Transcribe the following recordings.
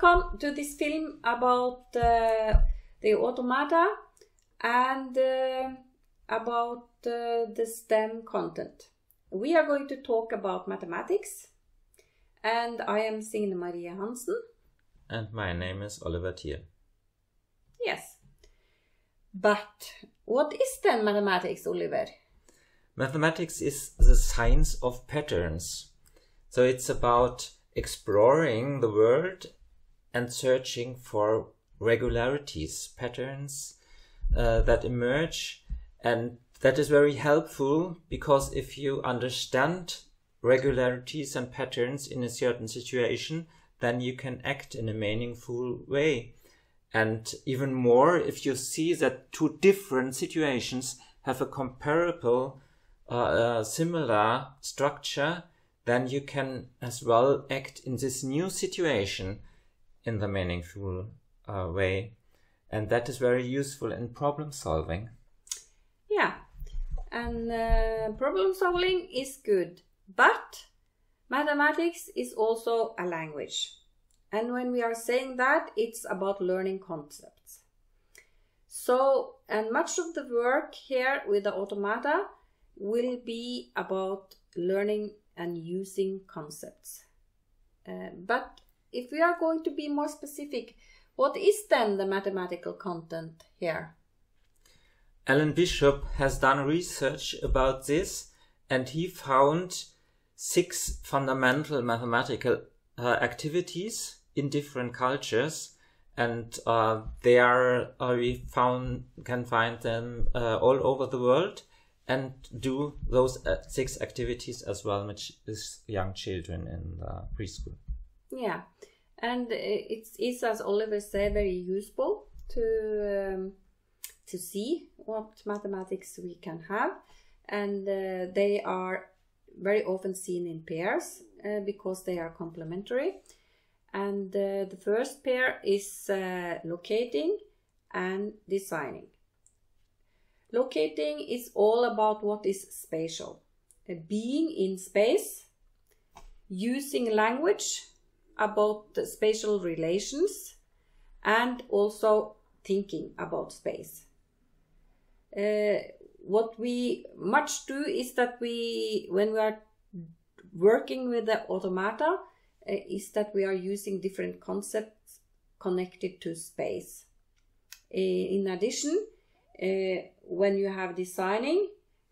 welcome to this film about uh, the automata and uh, about uh, the STEM content. We are going to talk about mathematics, and I am Signe Maria Hansen. And my name is Oliver Thiel. Yes. But what is then mathematics, Oliver? Mathematics is the science of patterns. So it's about exploring the world and searching for regularities, patterns uh, that emerge. And that is very helpful because if you understand regularities and patterns in a certain situation, then you can act in a meaningful way. And even more, if you see that two different situations have a comparable, uh, uh, similar structure, then you can as well act in this new situation in the meaningful uh, way. And that is very useful in problem solving. Yeah, and uh, problem solving is good, but mathematics is also a language. And when we are saying that, it's about learning concepts. So, and much of the work here with the automata will be about learning and using concepts. Uh, but if we are going to be more specific, what is then the mathematical content here? Alan Bishop has done research about this and he found six fundamental mathematical uh, activities in different cultures and uh, they are uh, we found can find them uh, all over the world and do those uh, six activities as well with young children in preschool yeah. And it is as oliver said very useful to um, to see what mathematics we can have. And uh, they are very often seen in pairs uh, because they are complementary. And uh, the first pair is uh, locating and designing. Locating is all about what is spatial, uh, being in space, using language about the spatial relations, and also thinking about space. Uh, what we much do is that we, when we are working with the automata, uh, is that we are using different concepts connected to space. Uh, in addition, uh, when you have designing,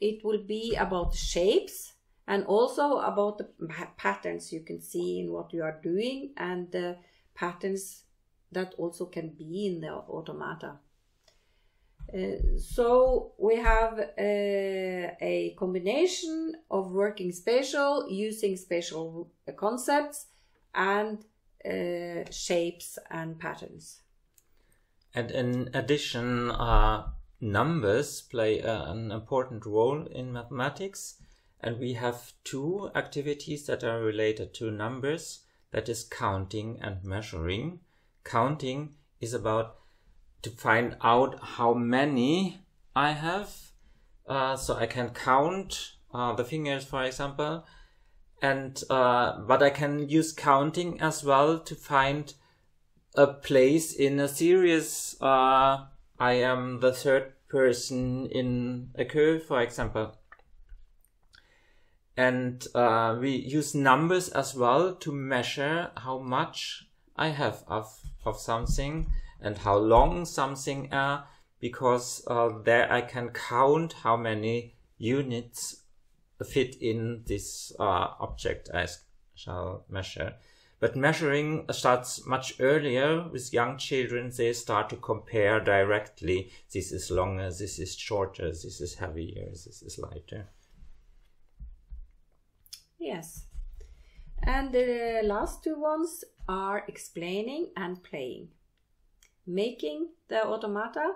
it will be about shapes and also about the patterns you can see in what you are doing and the patterns that also can be in the automata. Uh, so we have uh, a combination of working spatial, using spatial concepts, and uh, shapes and patterns. And in addition, uh, numbers play uh, an important role in mathematics. And we have two activities that are related to numbers that is counting and measuring. Counting is about to find out how many I have. Uh, so I can count uh, the fingers, for example, and uh, but I can use counting as well to find a place in a series. Uh, I am the third person in a curve, for example. And uh, we use numbers as well to measure how much I have of, of something and how long something are because uh, there I can count how many units fit in this uh, object I shall measure. But measuring starts much earlier with young children. They start to compare directly. This is longer, this is shorter, this is heavier, this is lighter. Yes. And the last two ones are explaining and playing. Making the automata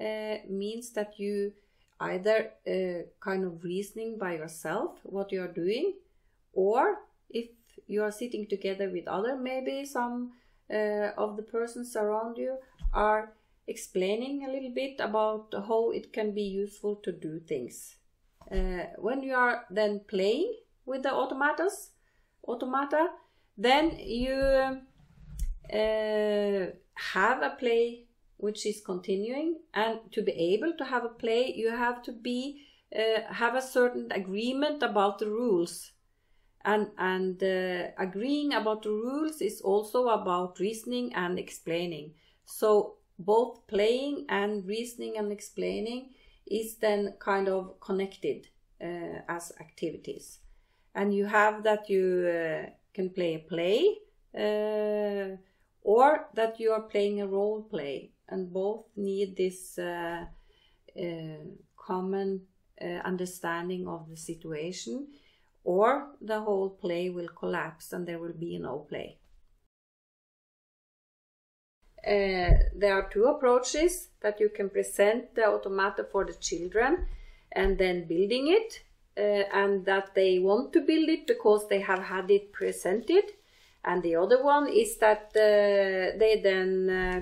uh, means that you either uh, kind of reasoning by yourself what you are doing or if you are sitting together with other maybe some uh, of the persons around you are explaining a little bit about how it can be useful to do things uh, when you are then playing with the automatas automata then you uh, have a play which is continuing, and to be able to have a play, you have to be uh, have a certain agreement about the rules. And, and uh, agreeing about the rules is also about reasoning and explaining. So both playing and reasoning and explaining is then kind of connected uh, as activities. And you have that you uh, can play a play uh, or that you are playing a role play, and both need this uh, uh, common uh, understanding of the situation, or the whole play will collapse and there will be no play. Uh, there are two approaches that you can present the automata for the children and then building it and that they want to build it because they have had it presented. And the other one is that uh, they then uh,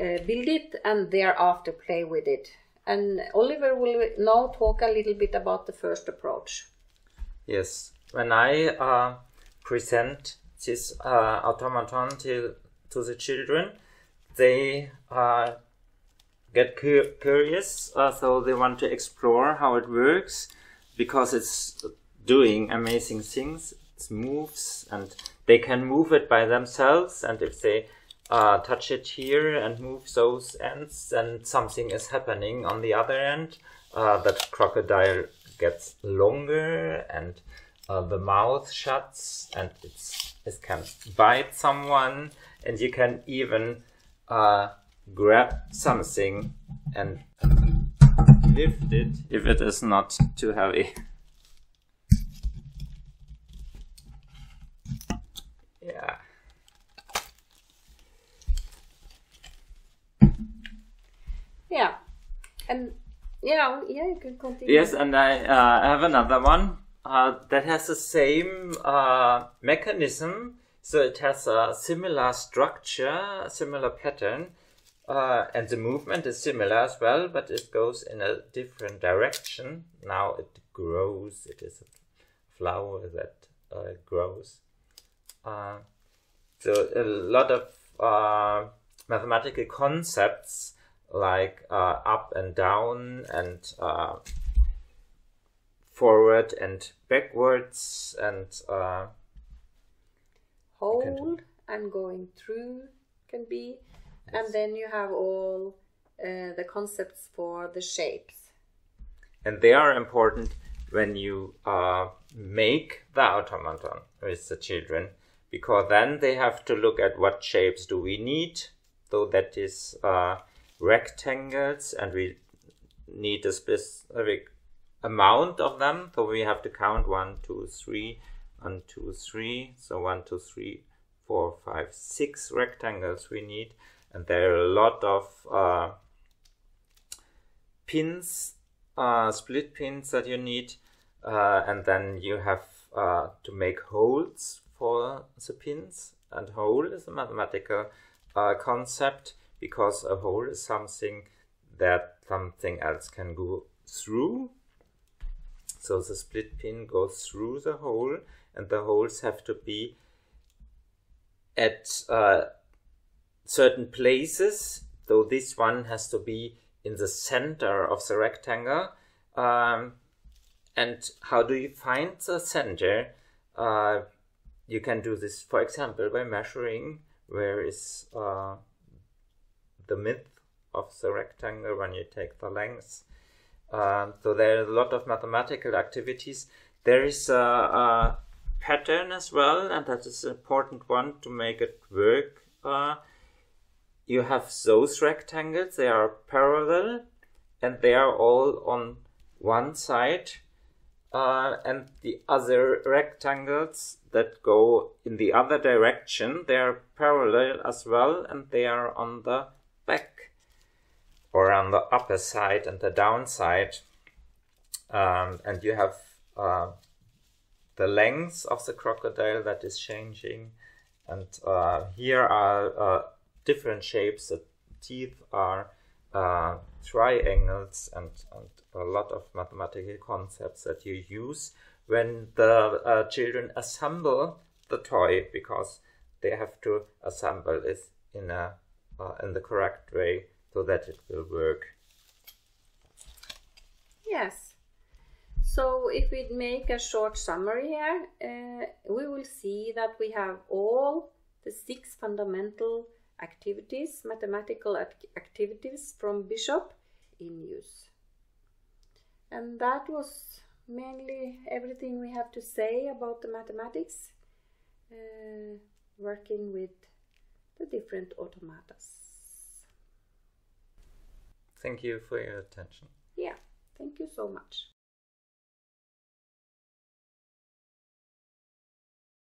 uh, build it and thereafter play with it. And Oliver will now talk a little bit about the first approach. Yes. When I uh, present this automaton to to the children they uh, get cu curious, uh, so they want to explore how it works because it's doing amazing things. It moves and they can move it by themselves. And if they uh, touch it here and move those ends, then something is happening on the other end. Uh, that crocodile gets longer and uh, the mouth shuts and it's, it can bite someone and you can even uh, grab something and lift it if it is not too heavy. yeah. Yeah. And yeah, yeah, you can continue. Yes, and I uh, have another one uh, that has the same uh, mechanism so it has a similar structure, a similar pattern, uh, and the movement is similar as well, but it goes in a different direction. Now it grows, it is a flower that uh, grows. Uh, so a lot of uh, mathematical concepts like uh, up and down and uh, forward and backwards and hold and going through can be. Yes. And then you have all uh, the concepts for the shapes. And they are important when you uh, make the automaton with the children because then they have to look at what shapes do we need. So that is uh, rectangles and we need a specific amount of them. So we have to count one, two, three, one, two, three. So one, two, three, four, five, six rectangles we need. And there are a lot of uh, pins, uh, split pins that you need. Uh, and then you have uh, to make holes for the pins. And hole is a mathematical uh, concept because a hole is something that something else can go through. So the split pin goes through the hole and the holes have to be at uh, certain places. So this one has to be in the center of the rectangle. Um, and how do you find the center? Uh, you can do this, for example, by measuring where is uh, the midth of the rectangle when you take the length. Uh, so there are a lot of mathematical activities. There is a, a pattern as well, and that is an important one to make it work. You have those rectangles, they are parallel, and they are all on one side. Uh, and the other rectangles that go in the other direction, they are parallel as well, and they are on the back or on the upper side and the downside. Um, and you have uh, the length of the crocodile that is changing. And uh, here are uh, different shapes. The teeth are uh, triangles and, and a lot of mathematical concepts that you use when the uh, children assemble the toy because they have to assemble it in a uh, in the correct way so that it will work. Yes. So if we make a short summary here, uh, we will see that we have all the six fundamental activities, mathematical act- activities from Bishop in use. And that was mainly everything we have to say about the mathematics, uh, working with the different automatas. Thank you for your attention. Yeah, thank you so much.